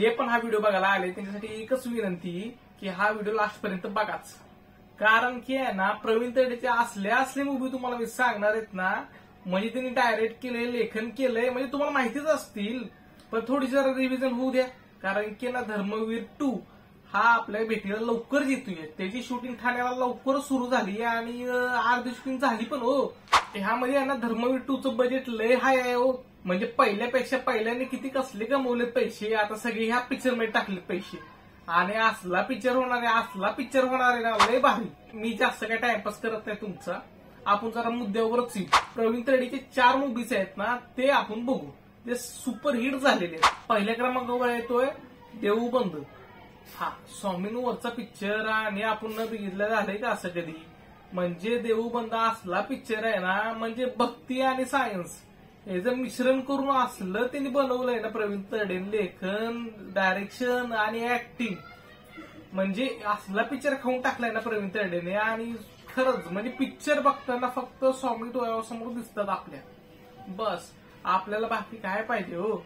जे पण हा व्हिडिओ बघायला आले त्यांच्यासाठी एकच विनंती की हा व्हिडिओ लास्ट पर्यंत बघाच. कारण की आहे ना प्रवीण तडेचे असले असले मूवी तुम्हाला मी सांगणार आहेत ना म्हणजे त्यांनी डायरेक्ट केलंय लेखन केलंय म्हणजे तुम्हाला माहितीच असतील पण थोडी जरा रिव्हिजन होऊ द्या. कारण की ना धर्मवीर टू हा आपल्या भेटीला लवकर येतोय. त्याची शूटिंग ठाण्याला लवकर सुरू झाली आणि अर्धी शूटिंग झाली पण हो. ह्यामध्ये आहे ना धर्मवीर टू चं बजेट लय हाय आहे हो. म्हणजे पहिल्यापेक्षा पहिल्याने किती कसले कमवले पैसे? आता सगळे ह्या पिक्चरमध्ये टाकले पैसे. आणि असला पिक्चर होणार आहे असला पिक्चर होणार आहे ना लय भारी. मी जास्त काय टाइमपास करत नाही तुमचा. आपण जरा मुद्द्यावरच येऊ. प्रवीण तरेडीचे चार मुव्हीज आहेत ना ते आपण बघू. ते सुपरहिट झालेले आहेत. पहिल्या क्रमांकावर येतोय देऊ बंद. हा स्वामींवरचा पिक्चर आणि आपण न बघितलं झालंय का असं कधी? म्हणजे देऊ बंद असला पिक्चर आहे ना म्हणजे भक्ती आणि सायन्स याचं मिश्रण करून असलं त्यांनी बनवलंय ना प्रवीण तडे लेखन डायरेक्शन आणि ऍक्टिंग म्हणजे असला पिक्चर खाऊन टाकलाय ना प्रवीण तडेने आणि खरंच म्हणजे पिक्चर बघताना फक्त स्वामी डोळ्यासमोर दिसतात आपल्या. बस आपल्याला बाकी काय पाहिजे हो?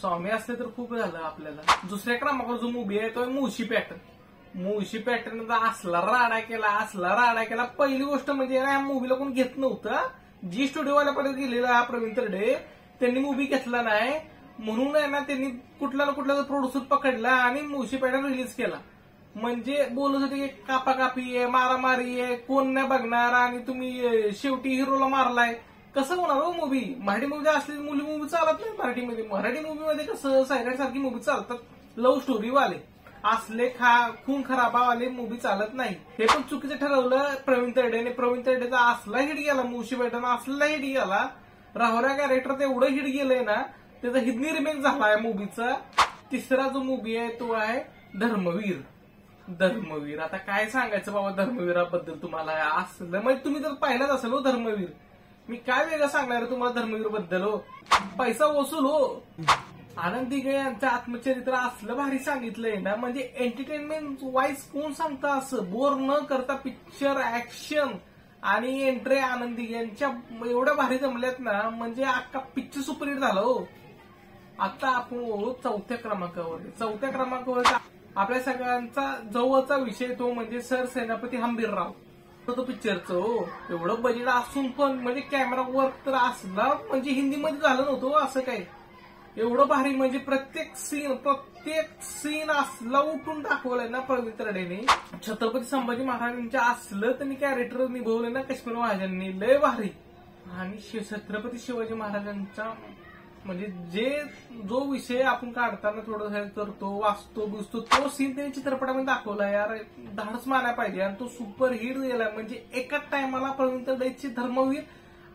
स्वामी असले तर खूप झालं आपल्याला. दुसऱ्या क्रमांकावर जो मूवी आहे तो आहे मुळशी पॅटर्न मुळशी पॅटर्न असला राडा केला असला राडा केला पहिली गोष्ट म्हणजे ना या मूवीला कोण घेत नव्हतं. जी स्टुडिओवाल्यापर्यंत गेलेला हा प्रवीण तरडे त्यांनी मूवी घेतला नाही. म्हणून आहे ना त्यांनी कुठला ना कुठला प्रोड्युसर पकडला आणि मुळशी पॅटर्न रिलीज केला. म्हणजे बोलत होते की कापाकापी आहे मारामारी आहे कोण नाही बघणार आणि तुम्ही शेवटी हिरोला मारलाय. कसं होणार हो मूवी मराठी मूवी असलेली मुली मूवी चालत नाही मराठीमध्ये. मराठी मूवी मध्ये कसं सायराट सारखी मूवी चालतात. लव्ह स्टोरी वाले. असले खा खून खराबावाले मूवी चालत नाही. हे पण चुकीचं ठरवलं प्रवीण तरडेने प्रवीण तरडेचा असला हिट गेला मुशी बैठण असला हिट गेला राहुऱ्या कॅरेक्टर एवढं हिट गेलंय ना त्याचा हिदनी रिमेक झाला आहे मूवीचा तिसरा जो मूवी आहे तो आहे धर्मवीर. धर्मवीर. आता काय सांगायचं बाबा धर्मवीराबद्दल तुम्हाला? असलं म्हणजे तुम्ही तर पाहिलाच असेल हो धर्मवीर. मी काय वेगळं सांगणार तुम्हाला धर्मवीरबद्दल हो? पैसा वसूल हो. आनंद दिघे यांचं आत्मचरित्र असलं भारी सांगितलंय ना म्हणजे एंटरटेनमेंट वाईज कोण सांगता असं? बोर न करता पिक्चर ऍक्शन आणि एंट्री आनंद दिघे यांच्या एवढ्या भारी जमल्यात ना म्हणजे अख्खा पिक्चर सुपरहिट झालं हो. आता आपण चौथ्या क्रमांकावर चौथ्या क्रमांकावर आपल्या सगळ्यांचा जवळचा विषय तो म्हणजे सर सेनापती हंबीरराव. तो पिक्चरचं हो. एवढं बजेट असून पण म्हणजे कॅमेरा वर्क तर असला म्हणजे हिंदीमध्ये झालं नव्हतं हो असं काही. एवढं भारी म्हणजे प्रत्येक सीन प्रत्येक सीन असला उठून दाखवलंय ना पवित्र डेने. छत्रपती संभाजी महाराजांच्या असलं त्यांनी कॅरेक्टर निभवलं ना काश्मीर महाराजांनी लय भारी. आणि शि- छत्रपती शिवाजी महाराजांचा म्हणजे जे जो विषय आपण काढताना थोडं हे करतो वाचतो बुजतो तो सीन त्यांनी चित्रपटामध्ये दाखवला यार. धाडस मानायला पाहिजे आणि तो सुपर हिट गेला म्हणजे एकाच टायमाला प्रवीण डेची धर्मवीर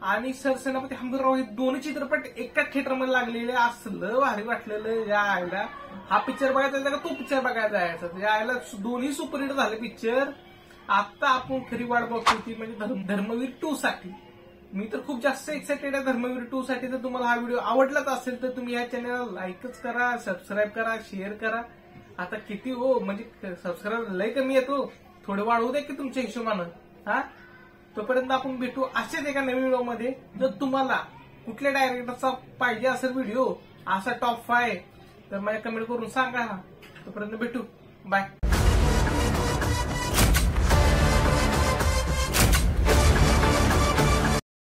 आणि सरसेनापती हंबीरराव हे दोन्ही चित्रपट एकाच थिएटरमध्ये लागलेले असलं भारी वाटलेलं या आयला हा पिक्चर बघायचा जायचा का? तो पिक्चर बघायचा जायचा या आयला दोन्ही सुपरहिट झाले पिक्चर आता आपण खरी वाट बघतो ती म्हणजे धर्मवीर टू साठी. मी तर खूप जास्त एक्साइटेड आहे धर्मवीर टू साठी. तर तुम्हाला हा व्हिडिओ आवडलाच असेल तर तुम्ही या चॅनलला लाईकच करा सबस्क्राईब करा शेअर करा. आता किती हो? म्हणजे सबस्क्राईब लय कमी येतो हो. थोडे वाढवू दे की तुमच्या हिशोबानं. हा? तोपर्यंत आपण भेटू असेच एका नवीन व्हिडिओमध्ये. जर तुम्हाला कुठल्या डायरेक्टरचा पाहिजे असेल व्हिडिओ असा टॉप फाय तर मला कमेंट करून सांगा. तोपर्यंत भेटू. बाय